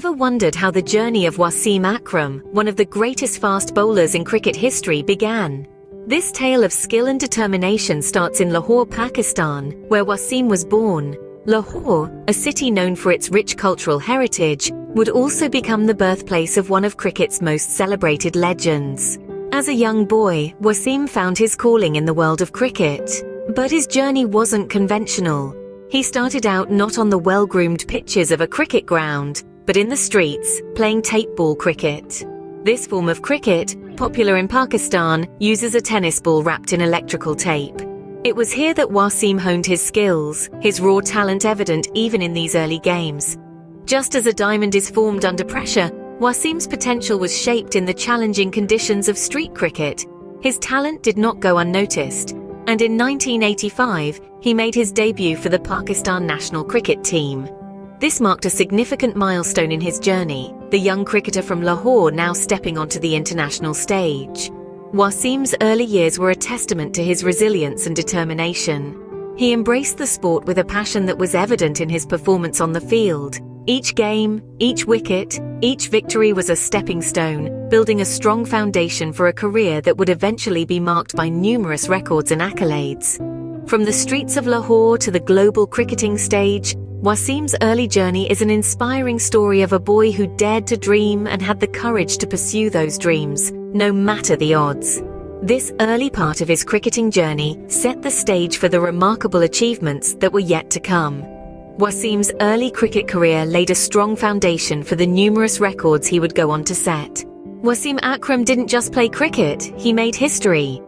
Ever wondered how the journey of Wasim Akram, one of the greatest fast bowlers in cricket history, began? This tale of skill and determination starts in Lahore, Pakistan, where Wasim was born. Lahore, a city known for its rich cultural heritage, would also become the birthplace of one of cricket's most celebrated legends. As a young boy, Wasim found his calling in the world of cricket. But his journey wasn't conventional. He started out not on the well-groomed pitches of a cricket ground, but in the streets, playing tape ball cricket. This form of cricket, popular in Pakistan, uses a tennis ball wrapped in electrical tape. It was here that Wasim honed his skills, his raw talent evident even in these early games. Just as a diamond is formed under pressure, Wasim's potential was shaped in the challenging conditions of street cricket. His talent did not go unnoticed, and in 1985, he made his debut for the Pakistan national cricket team. This marked a significant milestone in his journey, the young cricketer from Lahore now stepping onto the international stage. Wasim's early years were a testament to his resilience and determination. He embraced the sport with a passion that was evident in his performance on the field. Each game, each wicket, each victory was a stepping stone, building a strong foundation for a career that would eventually be marked by numerous records and accolades. From the streets of Lahore to the global cricketing stage, Wasim's early journey is an inspiring story of a boy who dared to dream and had the courage to pursue those dreams, no matter the odds. This early part of his cricketing journey set the stage for the remarkable achievements that were yet to come. Wasim's early cricket career laid a strong foundation for the numerous records he would go on to set. Wasim Akram didn't just play cricket, he made history.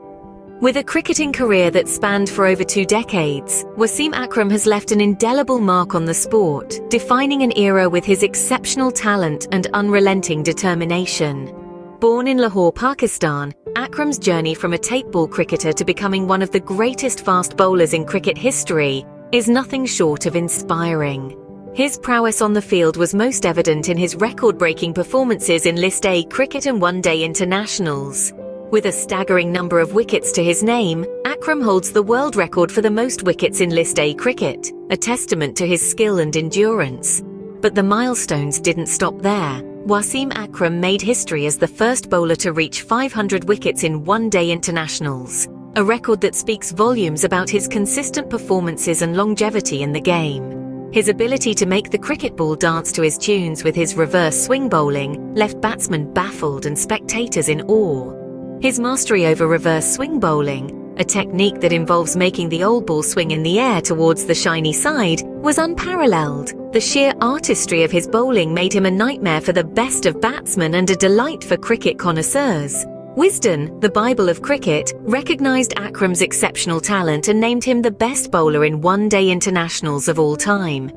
With a cricketing career that spanned for over two decades, Wasim Akram has left an indelible mark on the sport, defining an era with his exceptional talent and unrelenting determination. Born in Lahore, Pakistan, Akram's journey from a tape ball cricketer to becoming one of the greatest fast bowlers in cricket history is nothing short of inspiring. His prowess on the field was most evident in his record-breaking performances in List A cricket and one-day internationals. With a staggering number of wickets to his name, Akram holds the world record for the most wickets in List A cricket, a testament to his skill and endurance. But the milestones didn't stop there. Wasim Akram made history as the first bowler to reach 500 wickets in one-day internationals a record that speaks volumes about his consistent performances and longevity in the game. His ability to make the cricket ball dance to his tunes with his reverse swing bowling left batsmen baffled and spectators in awe. His mastery over reverse swing bowling, a technique that involves making the old ball swing in the air towards the shiny side, was unparalleled. The sheer artistry of his bowling made him a nightmare for the best of batsmen and a delight for cricket connoisseurs. Wisden, the Bible of cricket, recognised Akram's exceptional talent and named him the best bowler in one-day internationals of all time.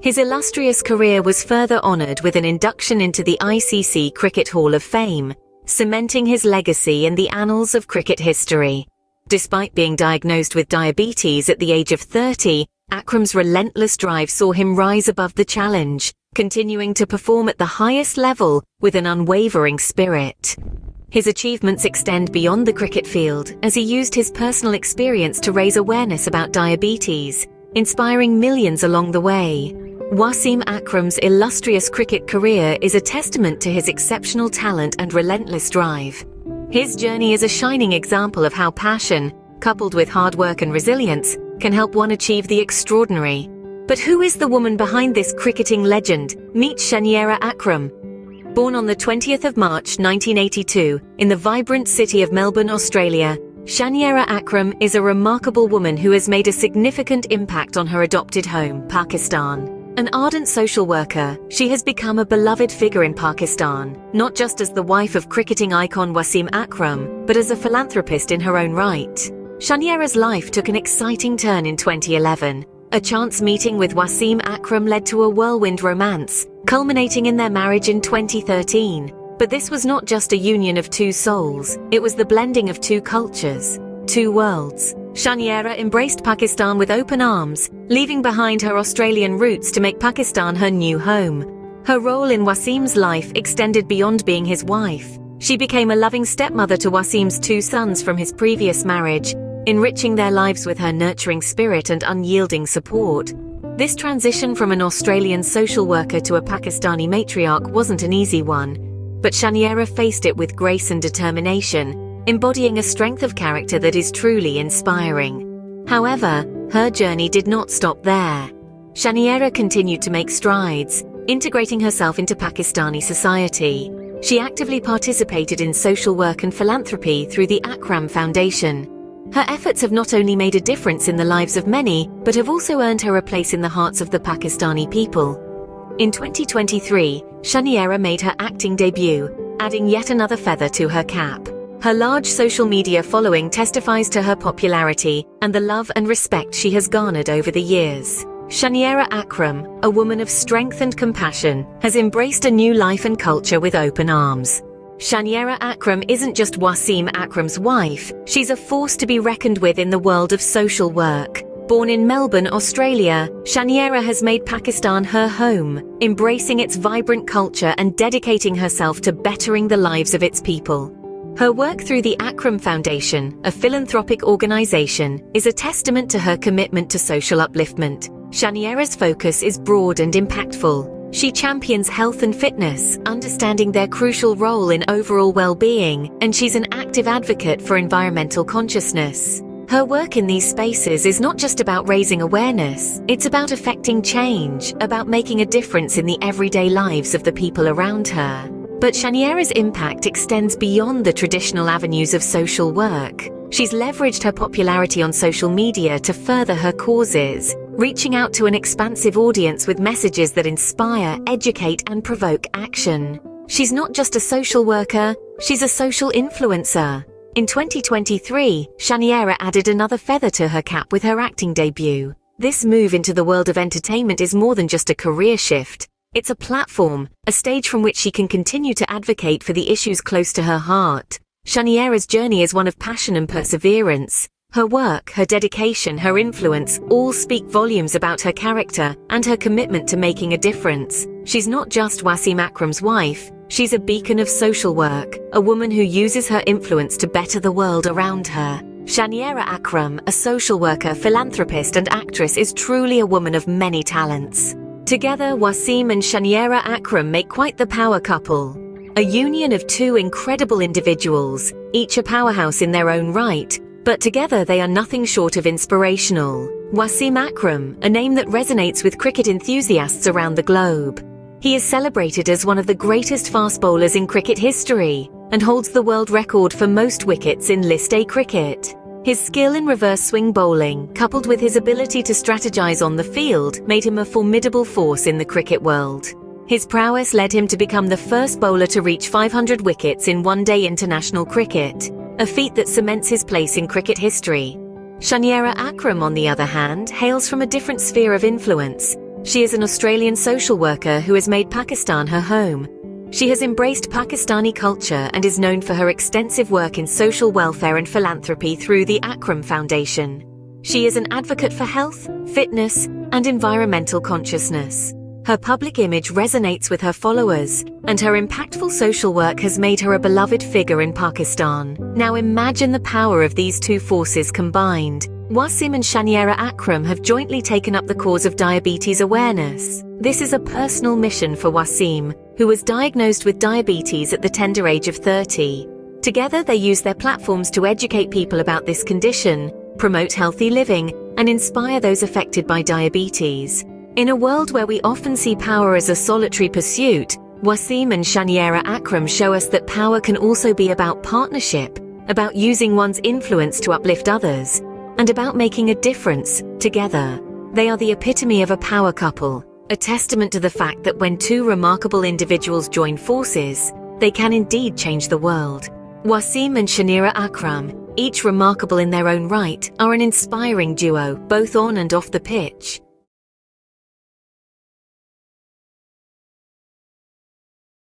His illustrious career was further honoured with an induction into the ICC Cricket Hall of Fame, cementing his legacy in the annals of cricket history. Despite being diagnosed with diabetes at the age of 30, Akram's relentless drive saw him rise above the challenge, continuing to perform at the highest level with an unwavering spirit. His achievements extend beyond the cricket field as he used his personal experience to raise awareness about diabetes, inspiring millions along the way. Wasim Akram's illustrious cricket career is a testament to his exceptional talent and relentless drive. His journey is a shining example of how passion, coupled with hard work and resilience, can help one achieve the extraordinary. But who is the woman behind this cricketing legend? Meet Shaniera Akram, Born on the 20th of March 1982 in the vibrant city of Melbourne, Australia, Shaniera Akram is a remarkable woman who has made a significant impact on her adopted home, Pakistan. An ardent social worker, she has become a beloved figure in Pakistan, not just as the wife of cricketing icon Wasim Akram, but as a philanthropist in her own right. Shaniera's life took an exciting turn in 2011. A chance meeting with Wasim Akram led to a whirlwind romance, culminating in their marriage in 2013. But this was not just a union of two souls, it was the blending of two cultures, two worlds. Shaniera embraced Pakistan with open arms, leaving behind her Australian roots to make Pakistan her new home. Her role in Wasim's life extended beyond being his wife. She became a loving stepmother to Wasim's two sons from his previous marriage, enriching their lives with her nurturing spirit and unyielding support. This transition from an Australian social worker to a Pakistani matriarch wasn't an easy one, but Shaniera faced it with grace and determination, embodying a strength of character that is truly inspiring. However, her journey did not stop there. Shaniera continued to make strides, integrating herself into Pakistani society. She actively participated in social work and philanthropy through the Akram Foundation. Her efforts have not only made a difference in the lives of many, but have also earned her a place in the hearts of the Pakistani people. In 2023, Shaniera made her acting debut, adding yet another feather to her cap. Her large social media following testifies to her popularity and the love and respect she has garnered over the years. Shaniera Akram, a woman of strength and compassion, has embraced a new life and culture with open arms. Shaniera Akram isn't just Wasim Akram's wife, she's a force to be reckoned with in the world of social work. Born in Melbourne, Australia, Shaniera has made Pakistan her home, embracing its vibrant culture and dedicating herself to bettering the lives of its people. Her work through the Akram Foundation, a philanthropic organization, is a testament to her commitment to social upliftment. Shaniera's focus is broad and impactful. She champions health and fitness, understanding their crucial role in overall well-being, and she's an active advocate for environmental consciousness. Her work in these spaces is not just about raising awareness, it's about affecting change, about making a difference in the everyday lives of the people around her. But Shaniera's impact extends beyond the traditional avenues of social work. She's leveraged her popularity on social media to further her causes, reaching out to an expansive audience with messages that inspire, educate, and provoke action. She's not just a social worker, she's a social influencer. In 2023, Shaniera added another feather to her cap with her acting debut. This move into the world of entertainment is more than just a career shift. It's a platform, a stage from which she can continue to advocate for the issues close to her heart. Shaniera's journey is one of passion and perseverance. Her work, her dedication, her influence all speak volumes about her character and her commitment to making a difference. She's not just Wasim Akram's wife, she's a beacon of social work, a woman who uses her influence to better the world around her. Shaniera Akram, a social worker, philanthropist and actress is truly a woman of many talents. Together, Wasim and Shaniera Akram make quite the power couple. A union of two incredible individuals, each a powerhouse in their own right, but together they are nothing short of inspirational. Wasim Akram, a name that resonates with cricket enthusiasts around the globe. He is celebrated as one of the greatest fast bowlers in cricket history and holds the world record for most wickets in List A cricket. His skill in reverse swing bowling, coupled with his ability to strategize on the field, made him a formidable force in the cricket world. His prowess led him to become the first bowler to reach 500 wickets in one-day international cricket, a feat that cements his place in cricket history. Shaniera Akram, on the other hand, hails from a different sphere of influence. She is an Australian social worker who has made Pakistan her home. She has embraced Pakistani culture and is known for her extensive work in social welfare and philanthropy through the Akram Foundation. She is an advocate for health, fitness, and environmental consciousness. Her public image resonates with her followers, and her impactful social work has made her a beloved figure in Pakistan. Now imagine the power of these two forces combined. Wasim and Shaniera Akram have jointly taken up the cause of diabetes awareness. This is a personal mission for Wasim, who was diagnosed with diabetes at the tender age of 30. Together, they use their platforms to educate people about this condition, promote healthy living, and inspire those affected by diabetes. In a world where we often see power as a solitary pursuit, Wasim and Shaniera Akram show us that power can also be about partnership, about using one's influence to uplift others, and about making a difference together. They are the epitome of a power couple, a testament to the fact that when two remarkable individuals join forces, they can indeed change the world. Wasim and Shaniera Akram, each remarkable in their own right, are an inspiring duo, both on and off the pitch.